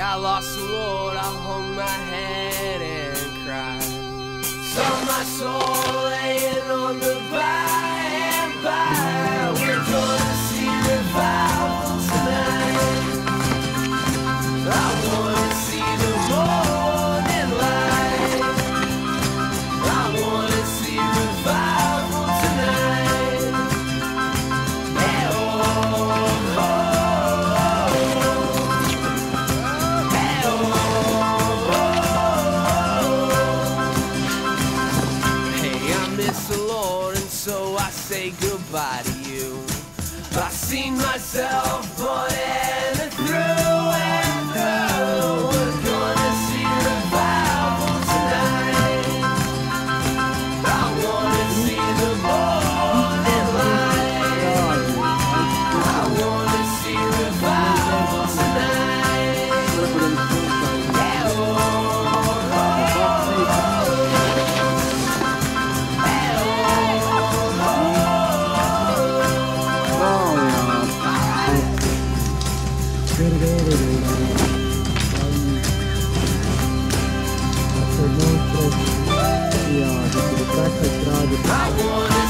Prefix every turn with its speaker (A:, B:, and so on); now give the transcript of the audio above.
A: I lost the Lord, I hung my head and cried. Saw my soul laying on say goodbye to you. I see
B: myself. Fernando Francisco, Thiago,
A: vai Estrada,